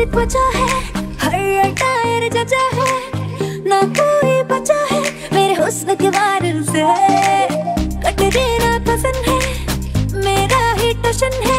कोमल बचा है, हर टायर जचा है, ना कोई बचा है, मेरे हुस्न के वारिन से। कट देना पसंद है, मेरा ही टशन है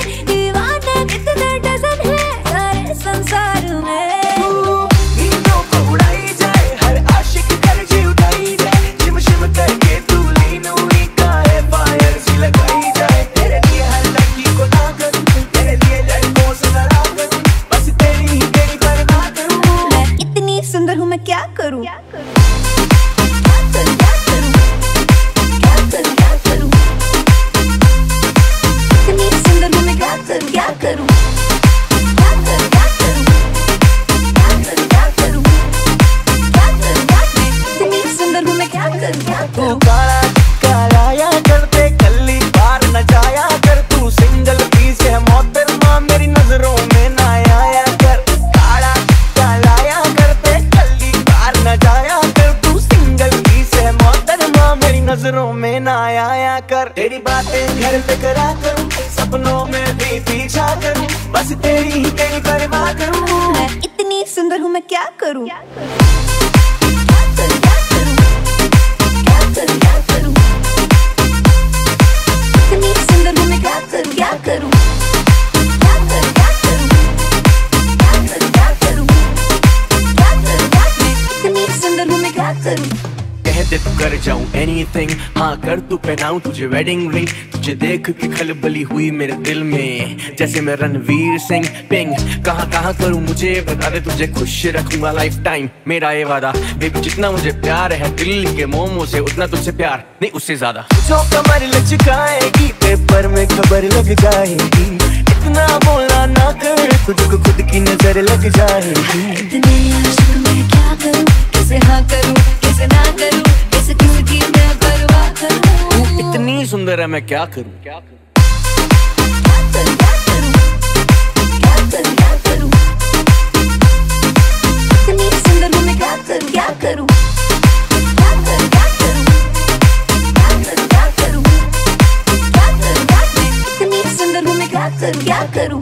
मैं क्या करूँ? सपनों में भी पीछा करूँ बस तेरी ही तेरी परवाह करूँ। मैं इतनी सुंदर हूँ मैं क्या करूँ, क्या करूँ? कर जाऊँ एनीथिंग हाँ कर तू पहनाऊं तुझे वेडिंग रिंग तुझे देख के खलबली हुई मेरे दिल में। जैसे मैं रणवीर सिंह पिंग कहाँ कहाँ करूँ मुझे बता दे तुझे खुश रखूँगा लाइफ टाइम मेरा ये वादा बेबी जितना मुझे प्यार है दिल्ली के मोमो से उतना तुझसे प्यार नहीं उससे ज़्यादा। जो कमर लचकाएगी पेपर में खबर लग जाएगी। इतना बोलना ना कर तुझको खुद की नज़र लग जाएगी। इतने आशिक मैं क्या करूँ कैसे हाँ करूँ कैसे ना करूँ? कैसे मैं परवाह करूँ तू इतनी सुंदर है मैं क्या करूँ क्या करूँ क्या करूँ क्या करूँ क्या करूँ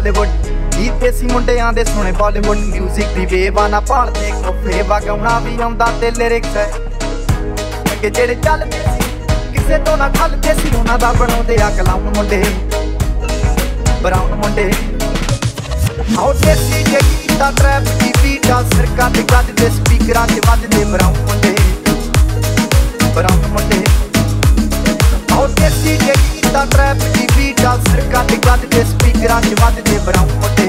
ਹਾਲੀਵੁੱਡ ਇਹ ਦੇਸੀ ਮੁੰਡਿਆਂ ਦੇ ਸੋਹਣੇ ਬਾਲੀਵੁੱਡ 뮤직 ਦੀ ਵੇਵਾ ਨਾ ਭਾਲਦੇ ਕੋਫੇ ਵਗਾਉਣਾ ਵੀ ਆਉਂਦਾ ਤੇ ਲਿਰਿਕਸ ਹੈ। ਅੱਗੇ ਜਿਹੜੇ ਚੱਲਦੇ ਸੀ, ਕਿਸੇ ਤੋਂ ਨਾ ਖੱਲਦੇ ਸੀ, ਉਹਨਾਂ ਦਾ ਬਣਾਉਂਦੇ ਆ ਕਲਾਮ ਮੁੰਡੇ। ਬਰਾਉਨ ਮੁੰਡੇ। ਆਉ ਦੇਸੀ ਜੇ ਗੀਤਾ ਟਰੈਪ ਦੀ ਬੀਟਾ ਸਰਕਾ ਤੇ ਗੱਜ ਦੇ ਸਪੀਕਰਾਂ 'ਚ ਵੱਜਦੇ ਬਰਾਉਨ ਮੁੰਡੇ। ਬਰਾਉਨ ਮੁੰਡੇ। ਆਉ ਦੇਸੀ ਜੇ ਗੀਤਾ ਟਰੈਪ ਦੀ ਬੀਟਾ ਸਰਕਾ ਤੇ ਗੱਜ ਦੇ ਸਪੀਕਰਾਂ 'ਚ ਵੱਜਦੇ ਬਰਾਉਨ ਮੁੰਡੇ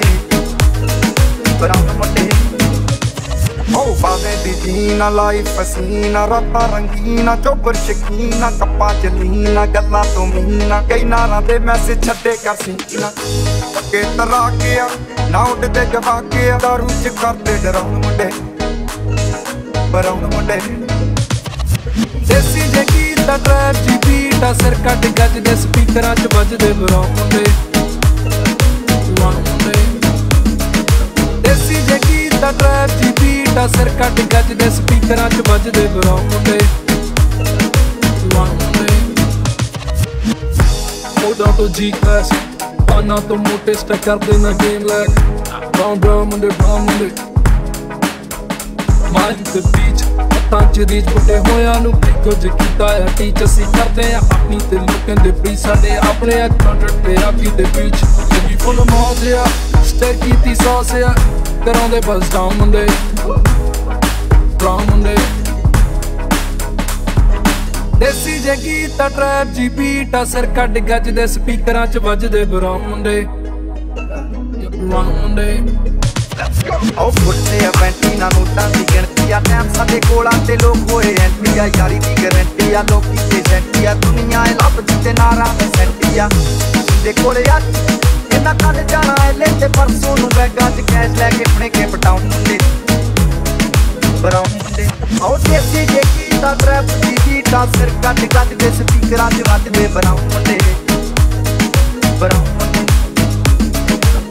ਬਰਾਉਨ ਮੁੰਡੇ ਹੋ ਬਾਵੇ ਦੀ ਜੀਨਾ ਲਾਈਫ ਫਸੀਨਾ ਰਾਤਾਂ ਰੰਗੀਨਾ ਚੋਬਰ ਸ਼ਕੀਨਾ ਕੱਪਾਂ ਚ ਲੀਨਾ ਗੱਲਾਂ ਤੋਂ ਮੀਨਾ ਕਈ ਨਾਰਾਂ ਦੇ ਮੈਸੇਜ ਛੱਡੇ ਕਰ ਸੀਨਾ ਪੱਕੇ ਤਰਾ ਕੇ ਆ, ਨਾ ਉੱਡਦੇ ਜਵਾ ਕੇ ਆ, ਦਾਰੂ ਚ ਕਰਦੇ ਡਰਾਉਣ ਮੁੰਡੇ। ਬਰਾਉਣ ਮੁੰਡੇ। ਦੇਸੀ ਜੇ ਗੀਤ ਦਾ ਟਰੈਪ ਜੀ ਬੀਟ ਆ, ਸਿਰ ਕੱਟ ਗੱਜ ਦੇ ਸਪੀਕਰਾਂ 'ਚ ਵੱਜਦੇ ਬਰਾਉਂ ਮੁੰਡੇ ਬਰਾਉਂ ਮੁੰਡੇ ਦੇਸੀ ਜੇ ਗੀਤ ਗੀਤਾ ਟਰੈਪ ਜੀ ਬੀਟ ਆ, ਸਿਰ ਕੱਟ ਗੱਜ ਦੇ ਸਪੀਕਰਾਂ 'ਚ ਵੱਜਦੇ ਬਰਾਉਂ ਮੁੰਡੇ ਮੋਢਾਂ ਤੋਂ। ਜੀ ਕਲਾਸ ਪਾਨਾ ਤੋਂ ਮੋਟੇ ਸਟੈਕ ਕਰਦੇ ਨਾ ਗੇਮ ਲੈ। ਬਰਾਉਂ ਬਰਾਉਂ ਮੁੰਡੇ ਬਰਾਉਂ ਮੁੰਡੇ ਮਾਈਂਡ ਤੇ ਬੀਚ ਪੰਜ ਦੀ ਛੁੱਟੇ ਹੋਇਆਂ ਨੂੰ ਕੁਝ ਕੀਤਾ ਹੈ ਟੀਚਰ ਸੀ ਕਰਦੇ ਆ, ਆਪਣੀ ਤੇ ਲੋਕਾਂ ਦੇ ਵੀ ਸਾਡੇ ਆਪਣੇ ਅਕਾਊਂਟਡ ਤੇ ਆਪੀ ਦੇ ਵਿੱਚ ਜਿੱਦੀ ਫੁੱਲ ਮੌਜਿਆ ਸਟੇਰ ਕੀਤੀ ਸੌਸ ਆ ਕਰਾਉਂਦੇ ਬਸ ਡਾਊਨ ਹੁੰਦੇ। ਡਾਊਨ ਹੁੰਦੇ। ਦੇਸੀ ਜੇ ਗੀਤਾ ਟ੍ਰੈਪ ਜੀ ਬੀਟ ਅਸਰ ਕੱਢ ਗੱਜਦੇ ਸਪੀਕਰਾਂ 'ਚ ਵੱਜਦੇ ਬਰਾਉਂਡੇ ਬਰਾਉਂਡੇ ਉਹ ਫੁੱਟੇ ਆ ਬੈਂਟੀਆਂ ਨੋਟਾਂ ਦੀ ਗਿਣਤੀ ਆ ਟਾਈਮ ਸਾਡੇ ਕੋਲਾਂ ਤੇ ਲੋਕ ਹੋਏ ਐਂਟੀ ਆ ਯਾਰੀ ਦੀ ਗਰੰਟੀ ਆ ਲੋਕੀ ਤੇ ਸੈਂਟੀ ਆ ਦੁਨੀਆ ਇਹ ਲੱਭ ਜਿੱਤੇ ਨਾਰਾਂ ਤੇ ਸੈਂਟੀ ਆ ਦੇ ਕੋਲੇ ਆ ਇਹਨਾਂ ਕੱਲ ਜਾਣਾ ਐ ਲੈ ਤੇ ਪਰਸੋਂ ਨੂੰ ਬੈਗਾਂ 'ਚ ਕੈਸ਼ ਲੈ ਕੇ ਆਪਣੇ ਕੇ ਪਟਾਉਣ ਮੁੰਡੇ ਬਰਾਉਨ ਮੁੰਡੇ ਉਹ ਦੇਸੀ ਜੇ ਕੀਤਾ ਟਰੈਪ ਦੀ ਬੀਟਾ ਸਿਰ ਕੱਟ ਕੱਟ ਦੇ ਸਪੀਕਰਾਂ 'ਚ ਵੱਜਦੇ ਬਰਾਉਨ ਮੁੰਡੇ ਬਰਾਉਨ ਮੁੰਡੇ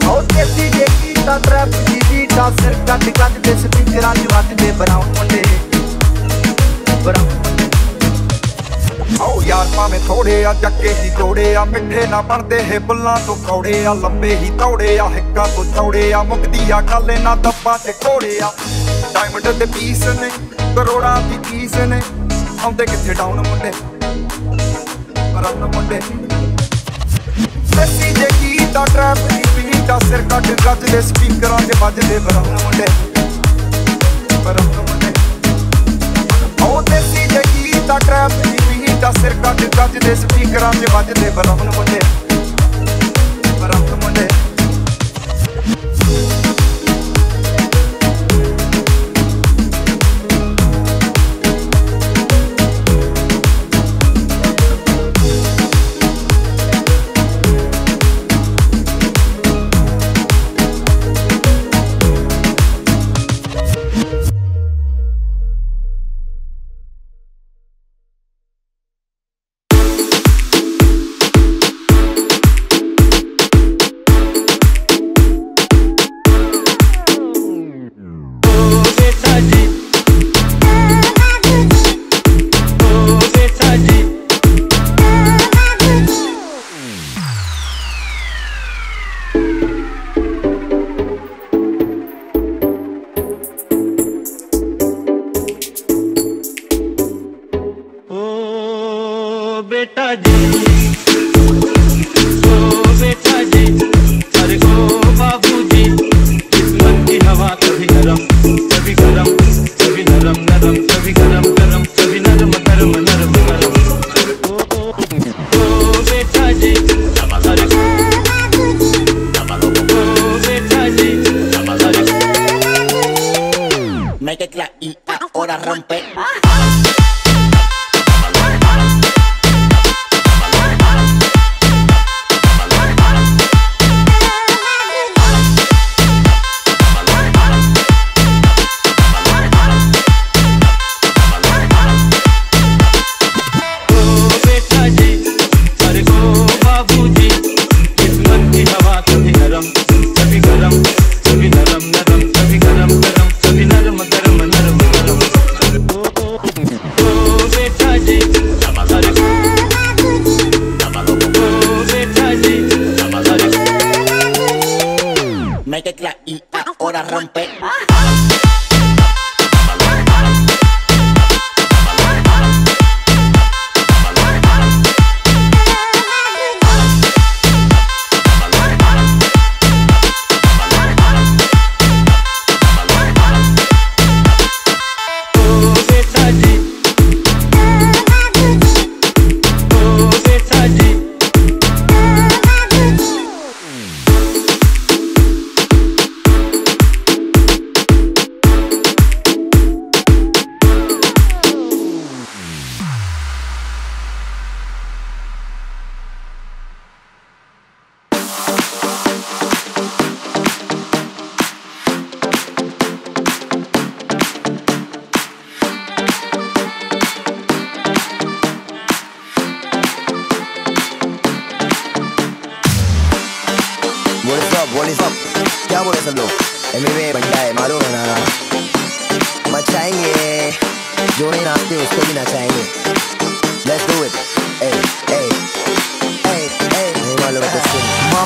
ਉਹ ਦੇਸੀ ਜੇ ਕੀਤਾ ਟਰੈਪ ਦੀ ਬੀਟਾ ਸਿਰ ਕੱਟ ਕੱਟ ਦੇ ਸਪੀਕਰਾਂ 'ਚ ਵੱਜਦੇ ਬਰਾਉਨ ਮੁੰਡੇ। ਬਰਾਉਨ ਆਓ ਯਾਰ ਭਾਵੇਂ ਥੋੜੇ ਆ, ਚੱਕੇ ਹੀ ਜੋੜੇ ਆ, ਮਿੱਠੇ ਨਾ ਬਣਦੇ ਹੈ ਬੁੱਲਾਂ ਤੋਂ ਕੌੜੇ ਆ, ਲੰਬੇ ਹੀ ਤੌੜੇ ਆ, ਹਿੱਕਾਂ ਤੋਂ ਚੌੜੇ ਆ ਮੁਕਦੀ ਆ ਗੱਲ ਨਾ ਦੱਬਾਂ ਤੇ ਕੋੜੇ ਆ। ਡਾਇਮੰਡ ਦੇ ਪੀਸ ਨੇ, ਕਰੋੜਾਂ ਦੀ ਕੀਸ ਨੇ, ਆਉਂਦੇ ਕਿੱਥੇ ਡਾਊਨ ਮੁੰਡੇ? ਪਰਾਂ ਮੁੰਡੇ। ਸੱਸੀ ਜੇ ਕੀਤਾ ਟਰੈਪ ਦੀ ਆ ਸਿਰ ਕੱਟ ਗੱਜ ਦੇ ਸਪੀਕਰਾਂ 'ਚ ਵੱਜਦੇ ਬਰਾਂ ਮੁੰਡੇ ਉਹ ਦੇਸੀ ਜੇ ਕੀਤਾ ਟਰੈਪ ਦੀ ਬੀਟ ਆ, ਸਿਰ ਕੱਟ ਗੱਜ ਦੇ ਸਪੀਕਰਾਂ 'ਚ ਵੱਜਦੇ ਬਰਾਂ ਮੁੰਡੇ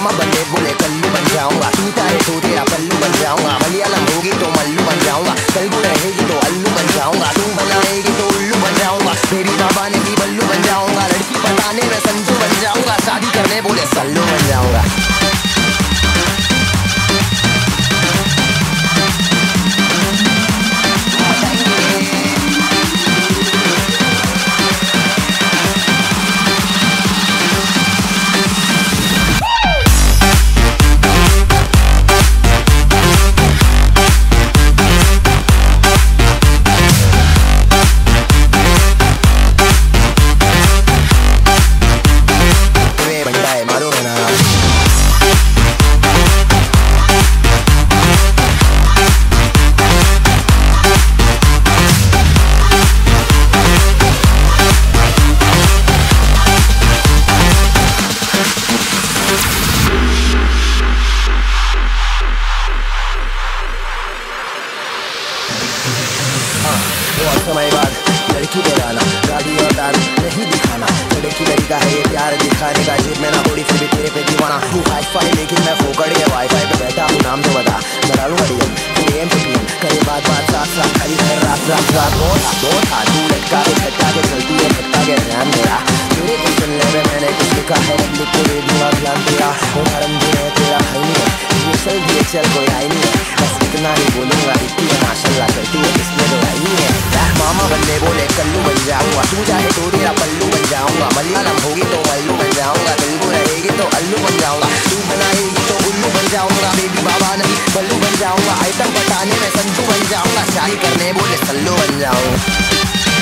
मामा बल्ले बोले कल्लू बन जाऊँगा तू तारे तो तेरा पल्लू बन जाऊँगा मलयालम होगी तो मल्लू बन जाऊँगा तेलुगु रहेगी तो अल्लू बन जाऊँगा तू बनाएगी तो उल्लू बन जाऊँगा मेरी बाबा ने बल्लू बन जाऊँगा लड़की बताने में संजू बन जाऊँगा शादी करने बोले सल्लू बन जाऊँगा लड़का है ये प्यार दिखाने का जेब में ना थोड़ी फिर भी तेरे पे दीवाना। तू हाई फाई लेकिन मैं फोकड़ के वाई फाई पे बैठा हूँ, नाम तो बता। मैं डालूँगा डीएम फिर एम पे पीएम करे बात बात साथ साथ खरी है रात रात रात। दो था दो था, तू लटका के छटका के, चलती है छटका के, ध्यान मेरा तेरे को सुनने में मैंने कुछ लिखा है, लिख के दे ध्यान तेरा। वो धर्म भी है तेरा है? चल भी चल कोई आई नहीं है। बस इतना ही बोलूँगा, इतनी माशाल्लाह करती है, इसमें तो आई नहीं है। मामा बल्ले बोले, कल्लू बन जाऊँगा। तू चाहे तो तेरा पल्लू बन जाऊँगा। मलयालम होगी तो अल्लू बन जाऊँगा। तेलुगु रहेगी तो अल्लू बन जाऊँगा। तू बनाएगी तो उल्लू बन जाऊँगा। बेबी बाबा नहीं, बल्लू बन जाऊँगा। आइटम बताने में संतू बन जाऊँगा। शादी करने बोले, सल्लू बन जाऊँगा।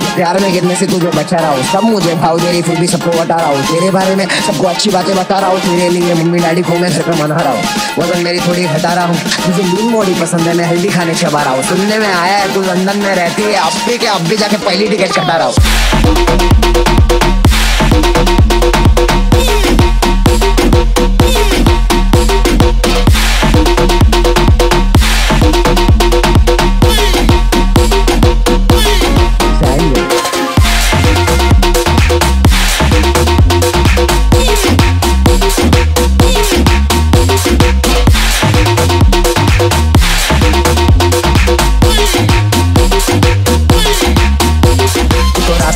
के प्यार में गिरने से तू जो बचा रहा हो, सब मुझे भाव दे रही, फिर भी सबको बता रहा हूँ। तेरे बारे में सबको अच्छी बातें बता रहा हूँ, तेरे लिए मम्मी डैडी को मैं सिर्फ़ मना रहा हूँ। वज़न मेरी थोड़ी घटा रहा हूँ। मुझे लीन बॉडी पसंद है, मैं हेल्दी खाने चबा रहा हूँ। सुनने में आया है, तू लंदन में रहती है, अब भी के अब भी जाके पहली टिकट कटा रहा हूँ।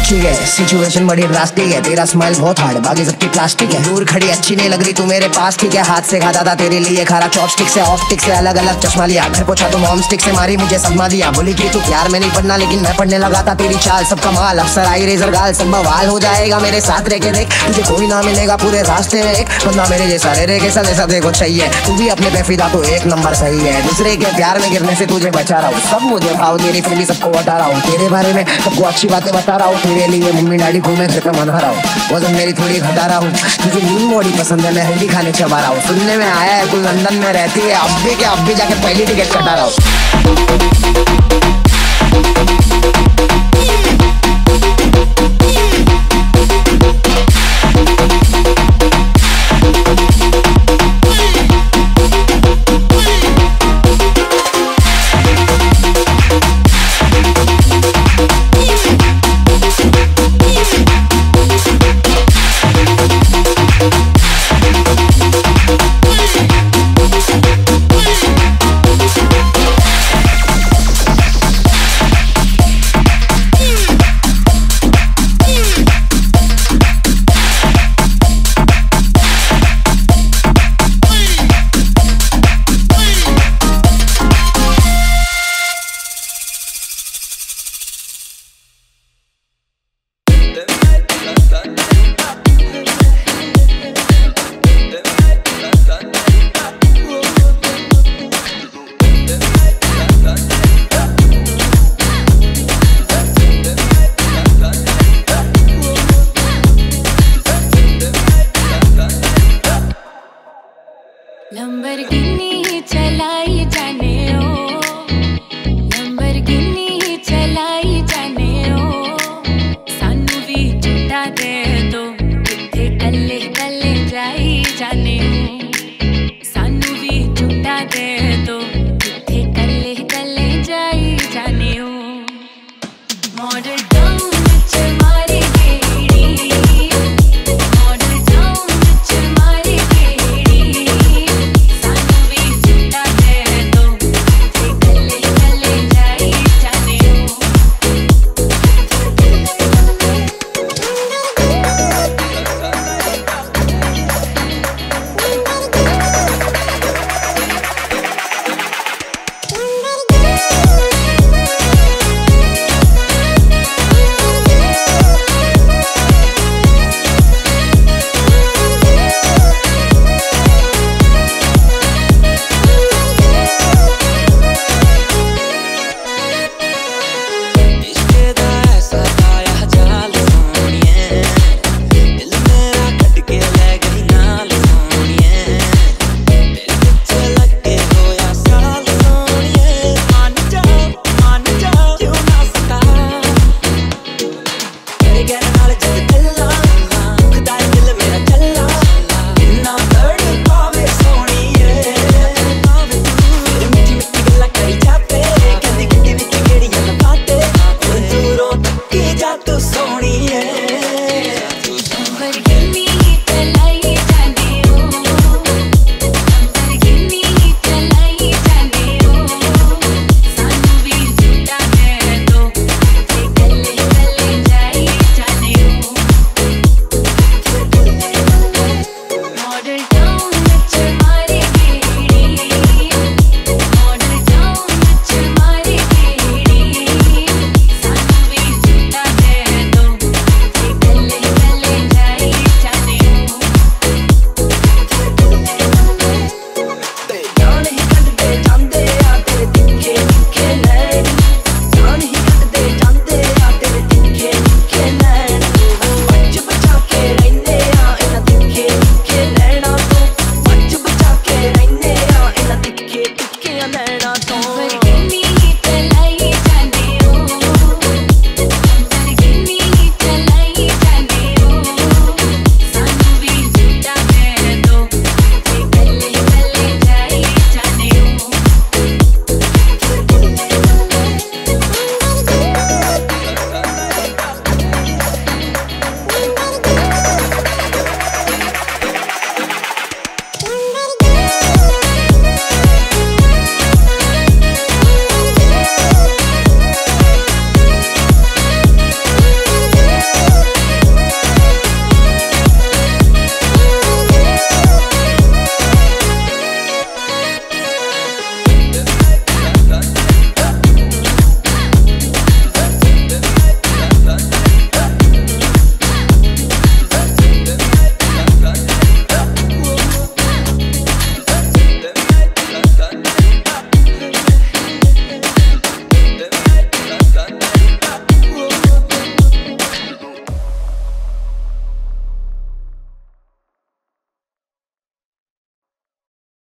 ठीक है। सिचुएशन बड़ी ड्रास्टिक है। तेरा स्माइल बहुत हार्ड बाकी सबकी प्लास्टिक है। दूर खड़ी, अच्छी नहीं लग रही तू मेरे पास। ठीक है, हाथ से खाता था तेरे लिए खारा। चॉपस्टिक से ऑप्टिक से अलग अलग चश्मा लिया। घर पहुँचा तो मॉम स्टिक से मारी, मुझे सदमा दिया। बोली कि तू प्यार में नहीं पढ़ना, लेकिन मैं पढ़ने लगा था तेरी चाल। सब कमाल अफसर आई रेजर गाल, सब बवाल हो जाएगा मेरे साथ। रह के देख, तुझे कोई ना मिलेगा पूरे रास्ते में। एक बंदा मेरे जैसा रे रे के साथ ऐसा देखो चाहिए तू भी अपने पे फिदा तो एक नंबर सही है। दूसरे के प्यार में गिरने से तुझे बचा रहा हूँ। सब मुझे भाव रही, फिर भी सबको बता रहा हूँ। तेरे बारे में सबको अच्छी बातें बता रहा हूँ। तेरे लिए मम्मी डैडी घूमे घर पे मना रहा हूँ। वज़न मेरी थोड़ी घटा रहा हूँ। तुझे नीम बॉडी पसंद है, मैं हेल्दी खाने चबा रहा हूँ। सुनने में आया है, तू लंदन में रहती है, अब भी के अब भी जाके पहली टिकट कटा रहा हूँ। लंबरगिनी चलाई